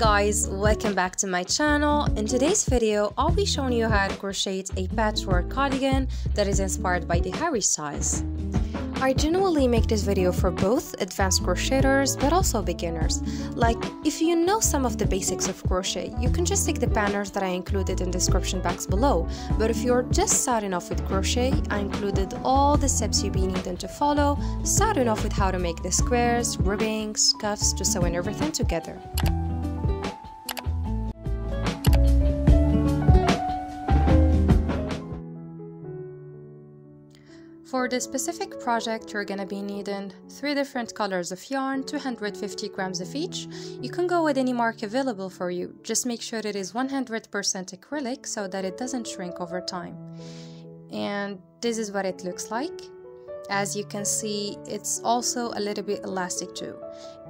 guys, welcome back to my channel. In today's video, I'll be showing you how to crochet a patchwork cardigan that is inspired by the Harry Styles. I genuinely make this video for both advanced crocheters but also beginners. Like, if you know some of the basics of crochet, you can just take the patterns that I included in the description box below. But if you're just starting off with crochet, I included all the steps you'll be needing to follow, starting off with how to make the squares, ribbings, cuffs, to sewing everything together. For this specific project, you're gonna be needing three different colors of yarn, 250 grams of each. You can go with any mark available for you. Just make sure it is 100% acrylic so that it doesn't shrink over time. And this is what it looks like. As you can see, it's also a little bit elastic too.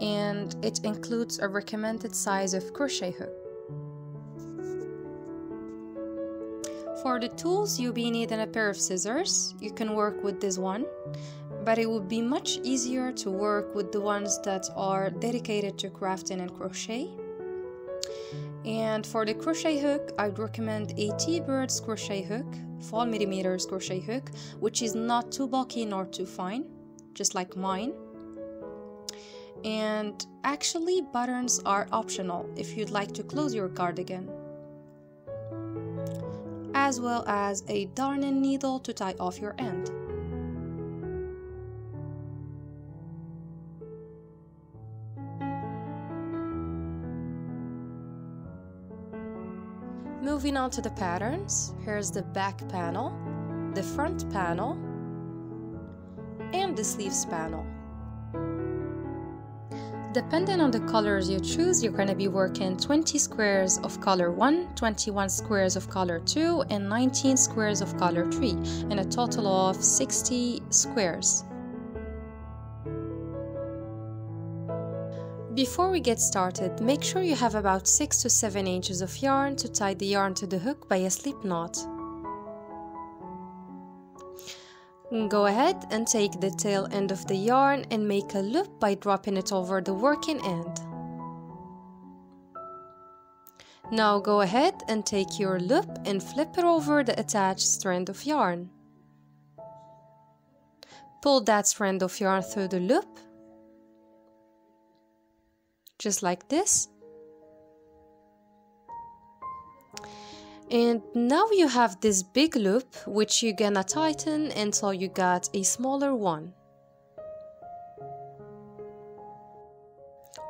And it includes a recommended size of crochet hook. For the tools, you'll be needing a pair of scissors. You can work with this one, but it would be much easier to work with the ones that are dedicated to crafting and crochet. And for the crochet hook, I'd recommend a T-Birds crochet hook, 4 millimeters crochet hook, which is not too bulky nor too fine, just like mine. And actually, buttons are optional if you'd like to close your cardigan as well as a darning needle to tie off your end. Moving on to the patterns, here's the back panel, the front panel, and the sleeves panel. Depending on the colors you choose, you're going to be working 20 squares of color 1, 21 squares of color 2, and 19 squares of color 3, in a total of 60 squares. Before we get started, make sure you have about 6 to 7 inches of yarn to tie the yarn to the hook by a slip knot. Go ahead and take the tail end of the yarn and make a loop by dropping it over the working end. Now go ahead and take your loop and flip it over the attached strand of yarn. Pull that strand of yarn through the loop, just like this. And now you have this big loop which you're gonna tighten until you got a smaller one.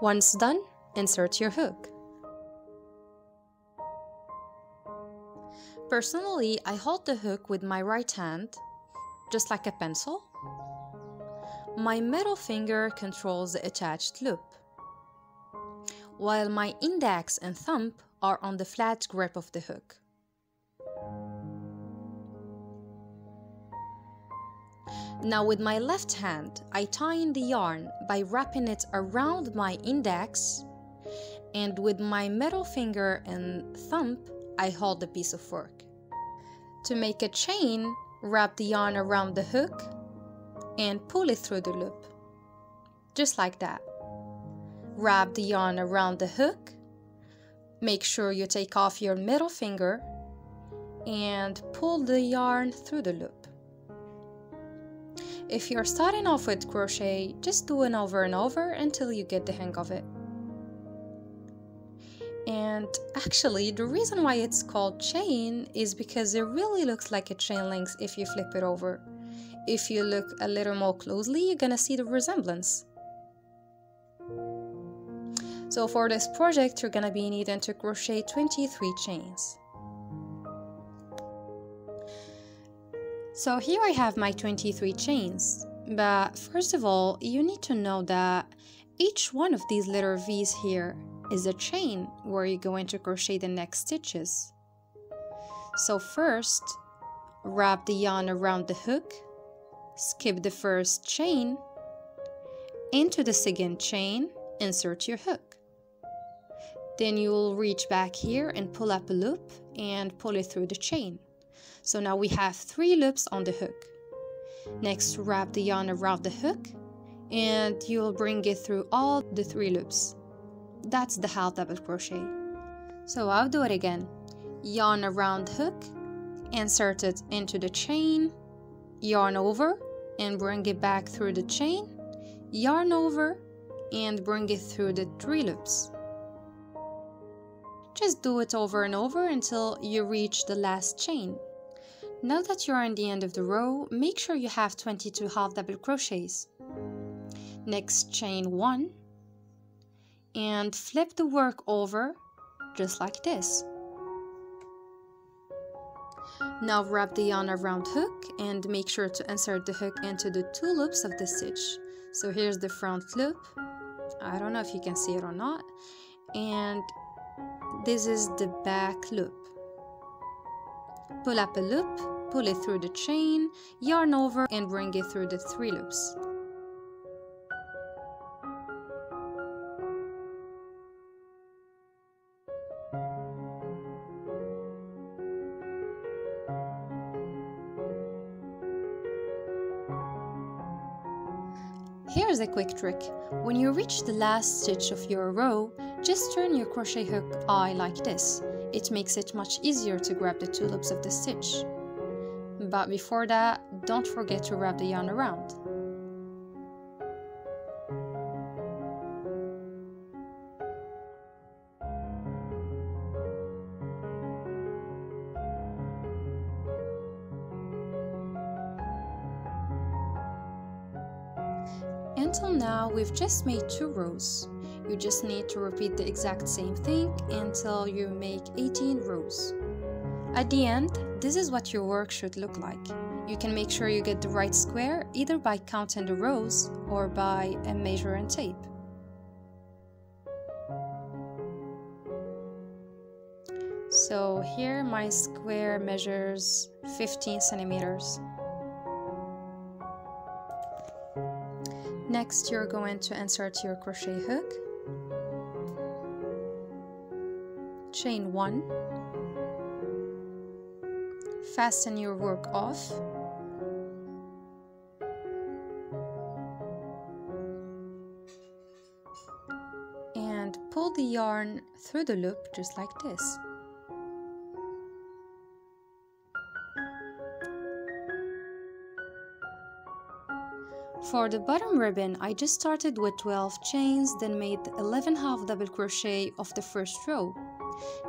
Once done, insert your hook. Personally, I hold the hook with my right hand, just like a pencil. My middle finger controls the attached loop, while my index and thumb are on the flat grip of the hook. Now with my left hand, I tie in the yarn by wrapping it around my index and with my middle finger and thumb, I hold the piece of work. To make a chain, wrap the yarn around the hook and pull it through the loop. Just like that. Wrap the yarn around the hook. Make sure you take off your middle finger and pull the yarn through the loop. If you're starting off with crochet, just do it over and over until you get the hang of it. And actually, the reason why it's called chain is because it really looks like a chain link if you flip it over. If you look a little more closely, you're gonna see the resemblance. So for this project, you're gonna be needing to crochet 23 chains. So here I have my 23 chains, but first of all, you need to know that each one of these little V's here is a chain where you're going to crochet the next stitches. So first, wrap the yarn around the hook, skip the first chain, into the second chain, insert your hook. Then you will reach back here and pull up a loop and pull it through the chain. So now we have three loops on the hook. Next, wrap the yarn around the hook and you'll bring it through all the three loops. that's the half double crochet. So I'll do it again. Yarn around hook, insert it into the chain, yarn over and bring it back through the chain, yarn over and bring it through the three loops. Just do it over and over until you reach the last chain. Now that you're on the end of the row, make sure you have 22 half double crochets. Next chain 1 and flip the work over just like this. Now wrap the yarn around hook and make sure to insert the hook into the two loops of the stitch. So here's the front loop. I don't know if you can see it or not. And this is the back loop. Pull up a loop, pull it through the chain, yarn over and bring it through the three loops. Here's a quick trick. When you reach the last stitch of your row, just turn your crochet hook eye like this. It makes it much easier to grab the two loops of the stitch. But before that, don't forget to wrap the yarn around. Until now, we've just made two rows. You just need to repeat the exact same thing until you make 18 rows. At the end, this is what your work should look like. You can make sure you get the right square either by counting the rows or by a measuring tape. So here my square measures 15 centimeters. Next, you're going to insert your crochet hook, chain one, fasten your work off, and pull the yarn through the loop just like this. For the bottom ribbon, I just started with 12 chains, then made 11 half double crochet of the first row.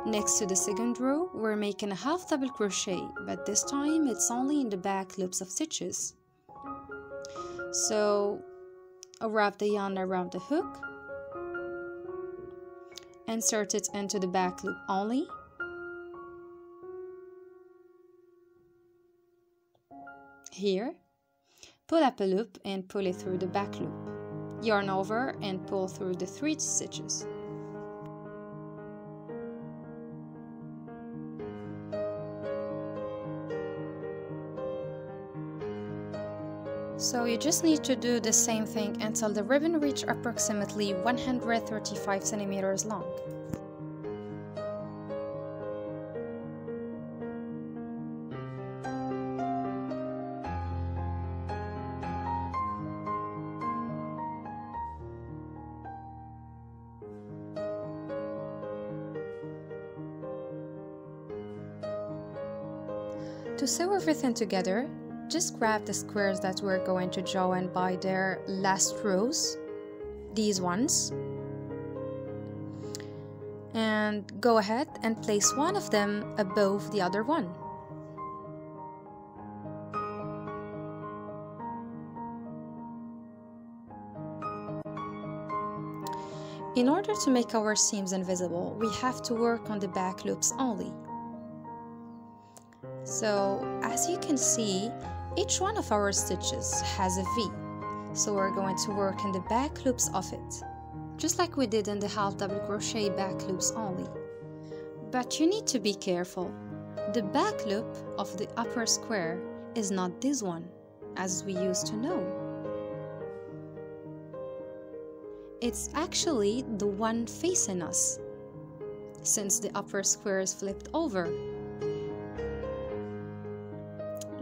Next to the second row, we're making a half double crochet, but this time it's only in the back loops of stitches. So, wrap the yarn around the hook, insert it into the back loop only, here Pull up a loop and pull it through the back loop. Yarn over and pull through the three stitches. So you just need to do the same thing until the ribbon reach approximately 135 centimeters long. To sew everything together, just grab the squares that we're going to join by their last rows, these ones, and go ahead and place one of them above the other one. In order to make our seams invisible, we have to work on the back loops only. So as you can see, each one of our stitches has a V. So we're going to work in the back loops of it, just like we did in the half double crochet back loops only. But you need to be careful. The back loop of the upper square is not this one, as we used to know. It's actually the one facing us, since the upper square is flipped over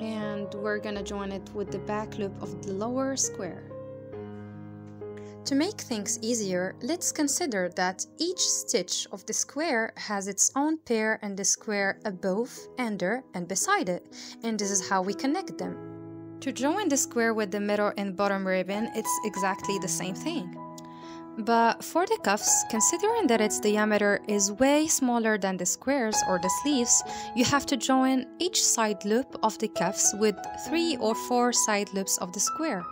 and we're gonna join it with the back loop of the lower square. To make things easier, let's consider that each stitch of the square has its own pair and the square above, under, and beside it, and this is how we connect them. To join the square with the middle and bottom ribbon, it's exactly the same thing. But for the cuffs, considering that its diameter is way smaller than the squares or the sleeves, you have to join each side loop of the cuffs with three or four side loops of the square.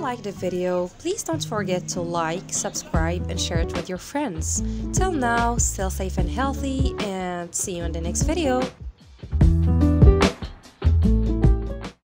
Liked the video, please don't forget to like, subscribe, and share it with your friends. Till now, stay safe and healthy, and see you in the next video.